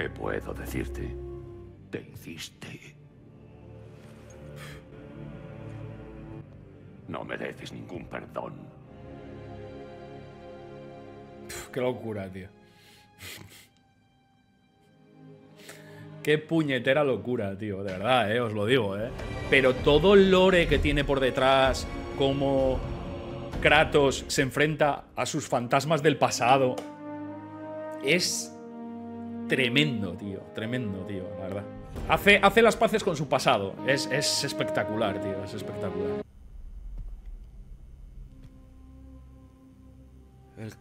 ¿Qué puedo decirte? Te hiciste. No mereces ningún perdón. Qué locura, tío. Qué puñetera locura, tío. De verdad, eh, os lo digo, eh. Pero todo el lore que tiene por detrás, como Kratos se enfrenta a sus fantasmas del pasado, es tremendo, tío. Tremendo, tío, la verdad. Hace, hace las paces con su pasado. Es, es espectacular, tío. Es espectacular. El-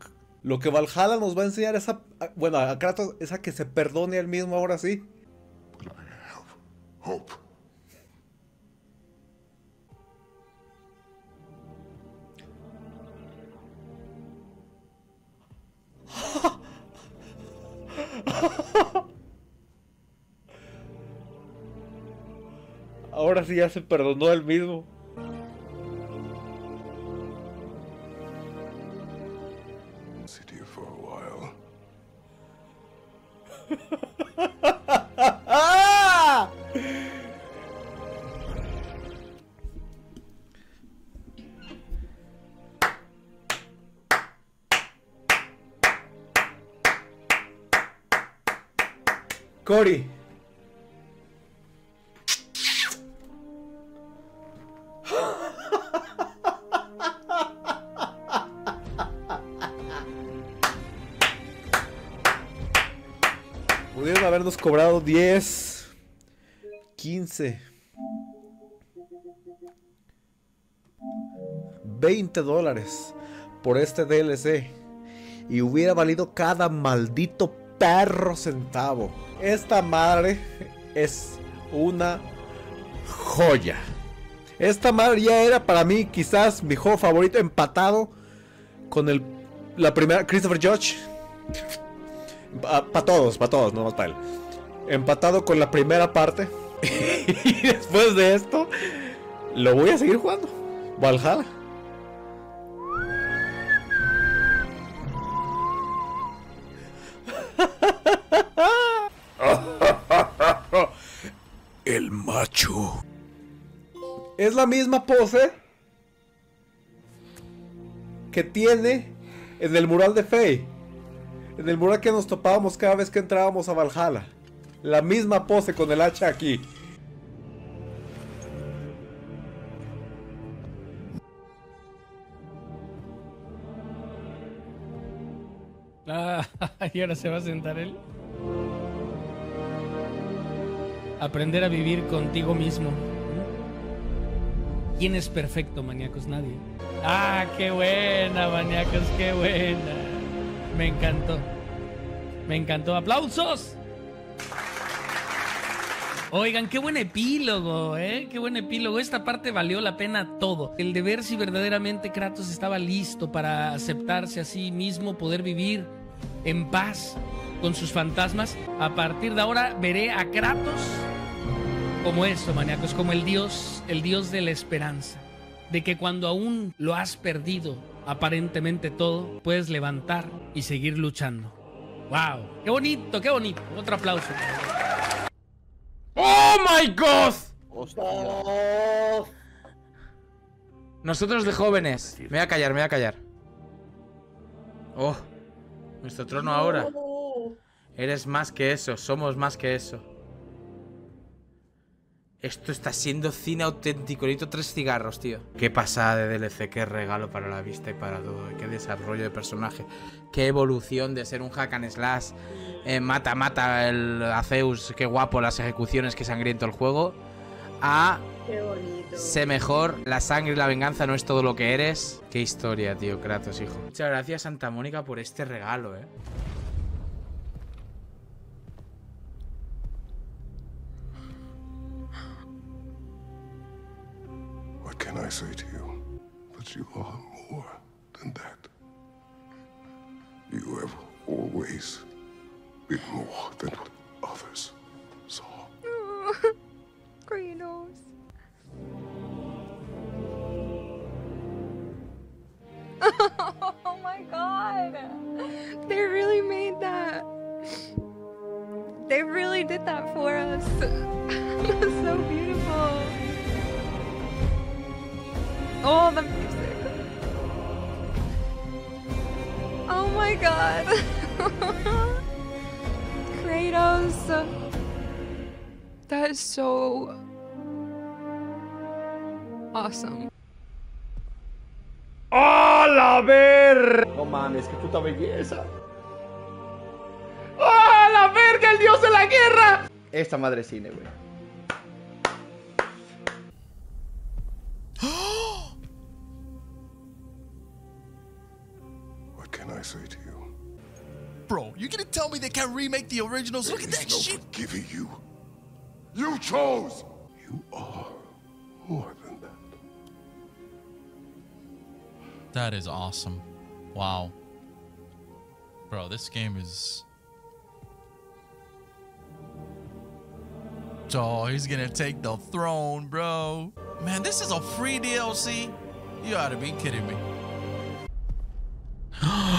lo que Valhalla nos va a enseñar es a, a- bueno, a Kratos es a que se perdone él mismo ahora sí. Hope. Ahora sí ya se perdonó él mismo. Pudieron habernos cobrado 10, 15, 20 dólares por este DLC. Y hubiera valido cada maldito perro centavo. Esta madre es una joya. Esta madre ya era para mí quizás mi juego favorito empatado con el la primera Christopher Judge. Para todos, para todos, no más para él. Empatado con la primera parte. y después de esto, lo voy a seguir jugando. Valhalla. El macho. Es la misma pose que tiene en el mural de Faye. En el mural que nos topábamos cada vez que entrábamos a Valhalla. La misma pose con el hacha aquí. Ah, y ahora se va a sentar él. Aprender a vivir contigo mismo. ¿Quién es perfecto, maníacos? Nadie. Ah, qué buena, maníacos, qué buena. Me encantó. Me encantó. ¡Aplausos! Oigan, qué buen epílogo, ¿eh? Qué buen epílogo. Esta parte valió la pena todo. El de ver si verdaderamente Kratos estaba listo para aceptarse a sí mismo, poder vivir en paz con sus fantasmas. A partir de ahora veré a Kratos como eso, maníacos, como el dios, el dios de la esperanza. De que cuando aún lo has perdido aparentemente todo, puedes levantar y seguir luchando. ¡Wow! ¡Qué bonito, qué bonito! Otro aplauso. ¡Oh my god! Hostia. Nosotros de jóvenes. Me voy a callar, me voy a callar. Oh, nuestro trono ahora. Eres más que eso, somos más que eso. Esto está siendo cine auténtico. Necesito tres cigarros, tío. Qué pasada de DLC, qué regalo para la vista y para todo. Qué desarrollo de personaje. Qué evolución de ser un hack and slash. eh, mata, mata el a Zeus. Qué guapo las ejecuciones, qué sangriento el juego. A Qué bonito. Sé mejor, la sangre y la venganza no es todo lo que eres. Qué historia, tío, Kratos, hijo. Muchas gracias, Santa Mónica, por este regalo, eh. What can I say to you? But you are more than that. You have always been more than what others Oh my god. Kratos. That is so awesome. ¡A la ver! No mames, qué puta belleza. ¡A la verga, el dios de la guerra! Esta madre cine, güey. Say to you? Bro, you gonna tell me they can't remake the originals? Look at that that is no shit! forgiving you. You chose. You are more than that. That is awesome. Wow. Bro, this game is. Oh, he's gonna take the throne, bro. Man, this is a free DLC? You ought to be kidding me.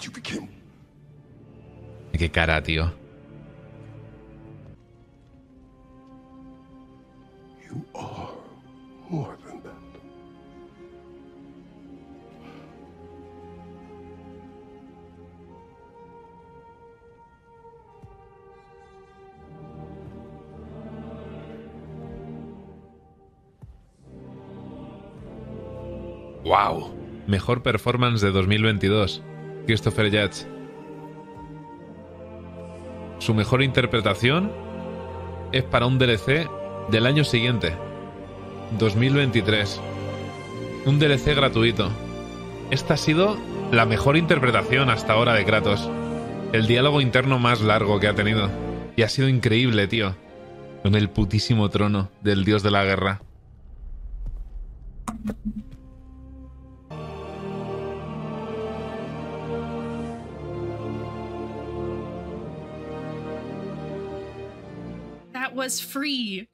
You became Qué cara, tío. You are more ¡Wow! Mejor performance de 2022. Christopher Judge. Su mejor interpretación es para un DLC del año siguiente. 2023. Un DLC gratuito. Esta ha sido la mejor interpretación hasta ahora de Kratos. El diálogo interno más largo que ha tenido. Y ha sido increíble, tío. Con el putísimo trono del dios de la guerra. Was free.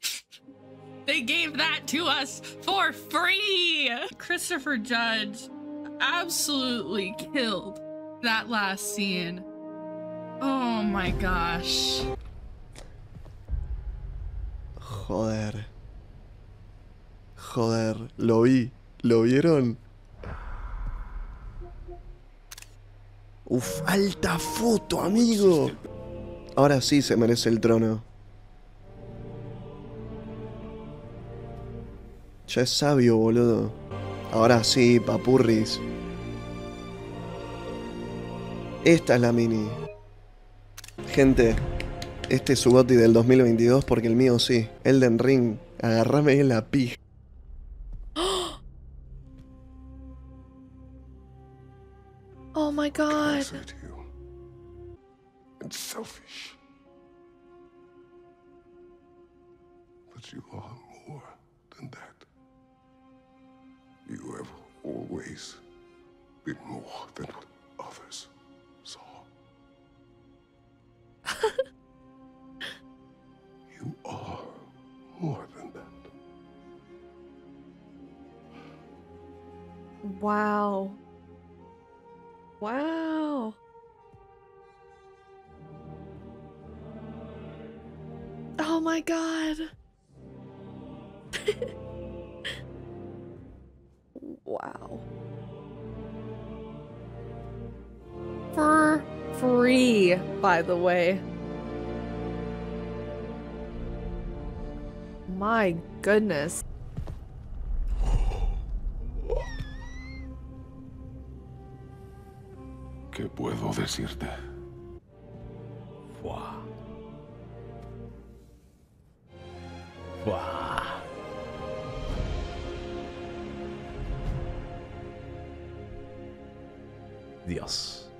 They gave that to us for free. Christopher Judge absolutely killed that last scene. Oh my gosh. Joder. Joder, lo vi. ¿Lo vieron? Uf, alta foto, amigo. Ahora sí se merece el trono. Ya es sabio, boludo. Ahora sí, papurris. Esta es la mini. Gente, este es su goti del 2022 porque el mío sí. Elden Ring, agarrame la pija. Oh my god. It's selfish. But you are more than that. You have always been more than what others saw. you are more than that. Wow. Wow. Oh my god. wow. For free, by the way. My goodness. ¿Qué puedo decirte? Buah. Buah. Dios.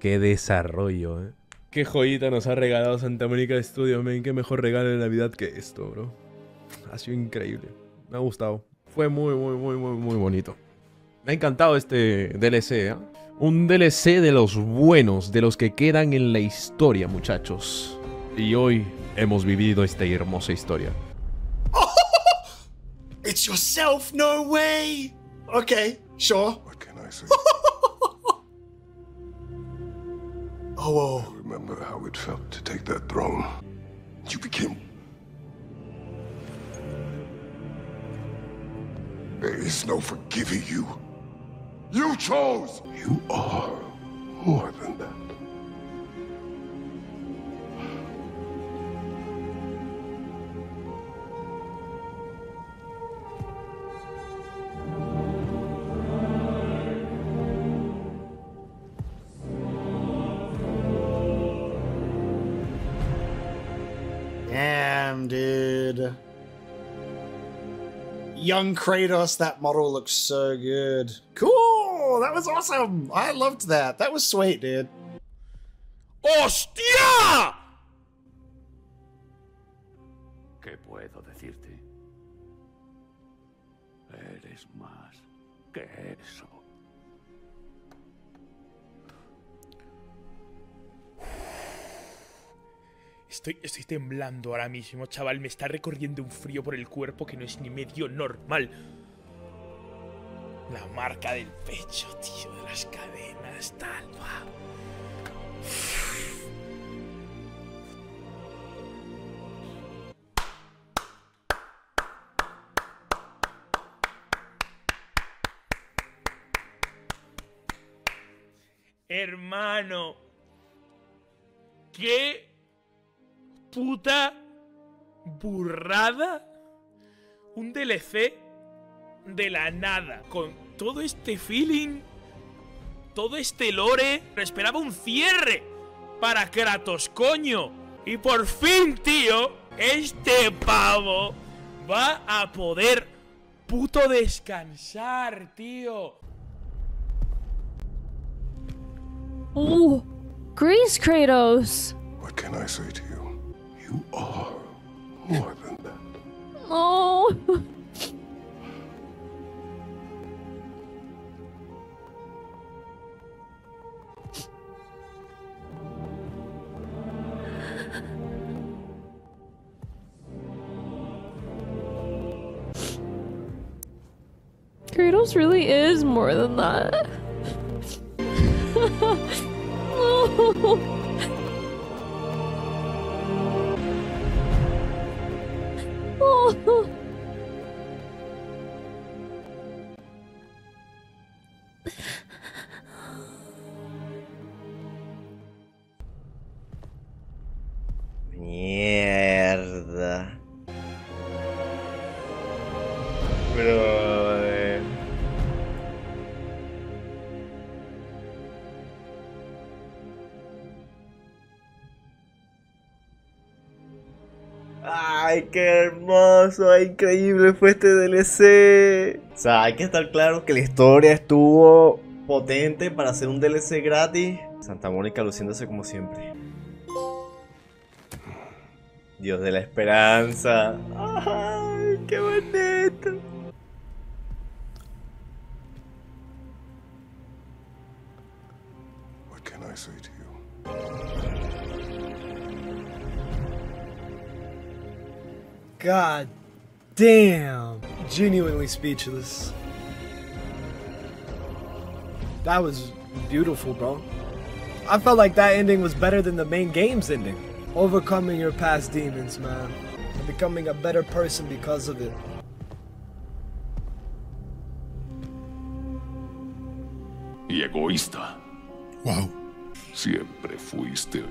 Qué desarrollo, eh. Qué joyita nos ha regalado Santa Mónica Studios, men. Qué mejor regalo de Navidad que esto, bro. Ha sido increíble. Me ha gustado. Fue muy, muy, muy, muy, muy bonito. Me ha encantado este DLC, ¿eh? Un DLC de los buenos, de los que quedan en la historia, muchachos. Y hoy hemos vivido esta hermosa historia. It's yourself? No way! Okay, sure. What can I say? Oh, oh. I remember how it felt to take that throne. You became. There is no forgiving you. You chose! You are more than that. Young Kratos, that model looks so good. Cool! That was awesome! I loved that. That was sweet, dude. ¡Hostia! Estoy, estoy temblando ahora mismo, chaval. Me está recorriendo un frío por el cuerpo que no es ni medio normal. La marca del pecho, tío, de las cadenas, tal, va. Hermano, qué puta burrada. Un DLC de la nada. Con todo este feeling. Todo este lore. Esperaba un cierre para Kratos, coño. Y por fin, tío, este pavo va a poder puto descansar, tío. Oh, Grease Kratos. What can I say to you? You are more than that. Oh. Kratos really is more than that. qué hermoso, increíble fue este DLC. O sea, hay que estar claro que la historia estuvo potente para hacer un DLC gratis. Santa Mónica luciéndose como siempre. Dios de la esperanza. Ay, qué bonito. What can I say to you? God damn. Genuinely speechless. That was beautiful, bro. I felt like that ending was better than the main game's ending. Overcoming your past demons, man. And becoming a better person because of it. Y egoísta. Wow. Siempre fuiste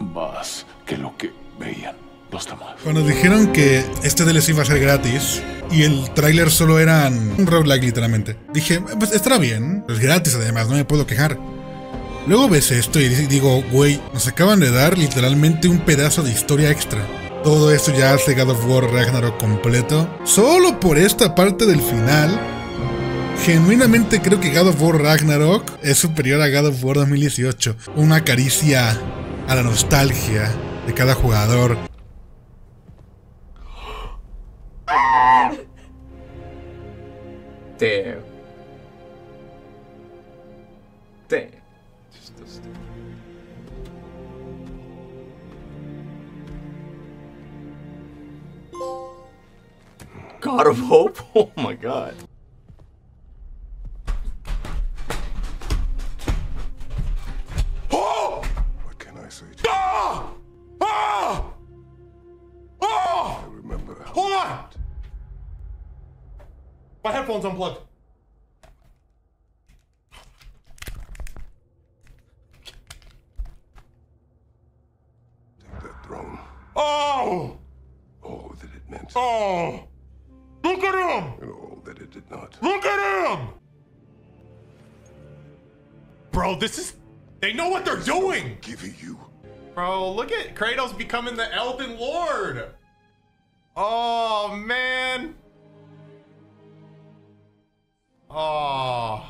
más que lo que veían Cuando dijeron que este DLC iba a ser gratis y el tráiler solo eran un roguelike literalmente, dije, pues estará bien, es gratis además, no me puedo quejar. Luego ves esto y digo, güey, nos acaban de dar literalmente un pedazo de historia extra. Todo esto ya hace God of War Ragnarok completo. Solo por esta parte del final, genuinamente creo que God of War Ragnarok es superior a God of War 2018. Una caricia a la nostalgia de cada jugador. Damn. Damn. Just a stupid. God of Hope? Oh my god. Oh! What can I say to you? Ah! Ah! Ah! I remember. Hold on! My headphones unplugged. Take that Throne. Oh! All that it meant. Oh! Look at him! And all that it did not. Look at him! Bro, this is. They know what they're doing! Giving you. Bro, look at Kratos becoming the Elden Lord! Oh, man! Oh.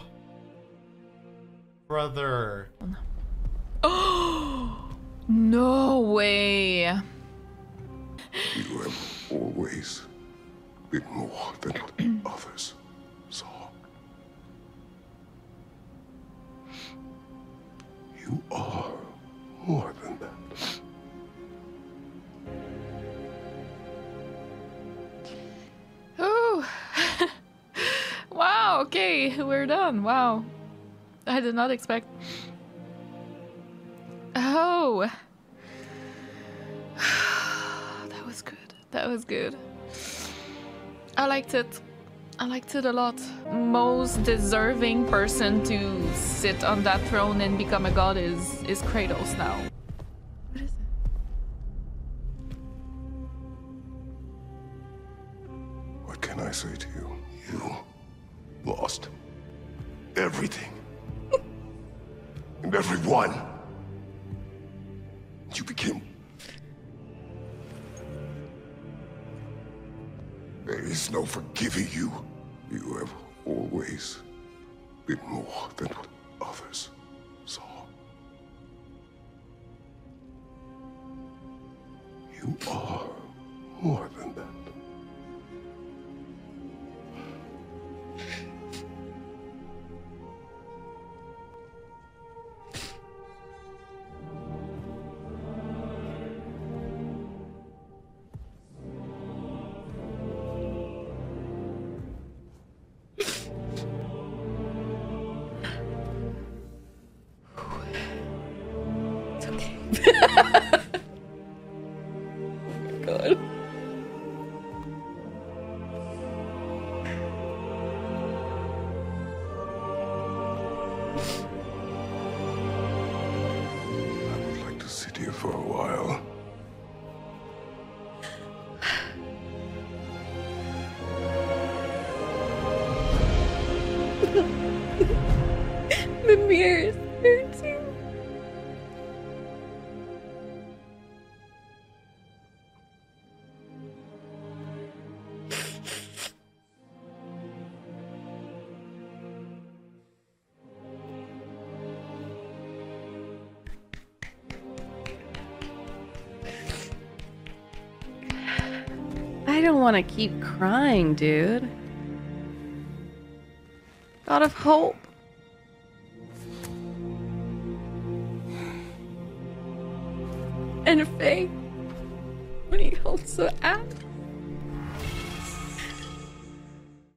Brother. Oh no way. You have always been more than others saw. You are we're done. Wow. I did not expect. Oh. that was good. That was good. I liked it. I liked it a lot. Most deserving person to sit on that throne and become a god is is Kratos now. What is it? What can I say to? You You have always been more than what others saw. You are more than that. don't want to keep crying, dude. God of hope. And faith. When he holds the.